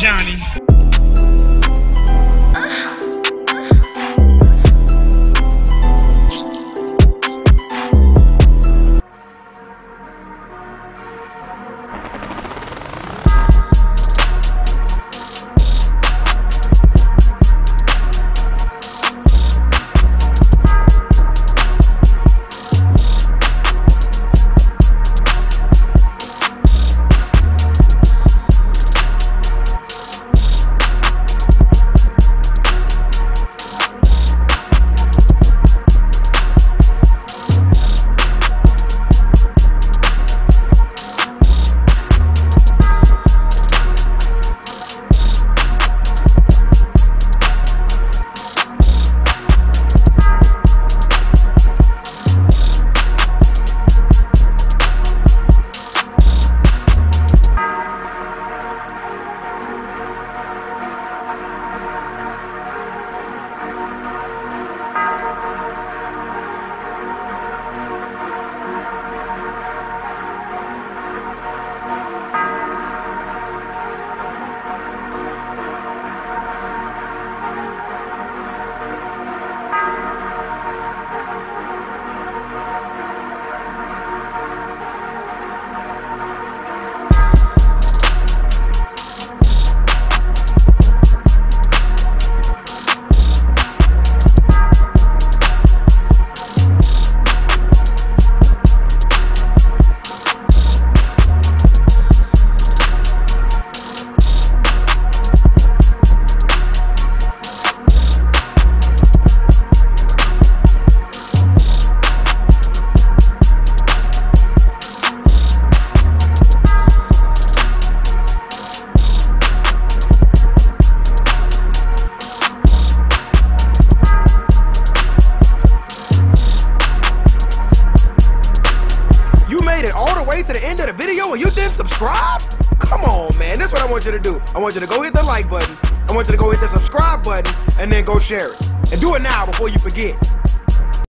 Johnny. Way to the end of the video and you didn't subscribe? Come on, man. That's what I want you to do. I want you to go hit the like button. I want you to go hit the subscribe button and then go share it. And do it now before you forget.